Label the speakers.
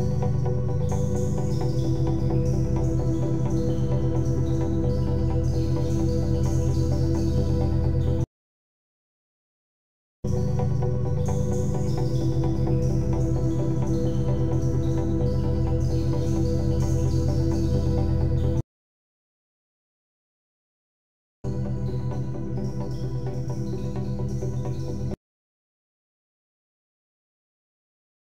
Speaker 1: Música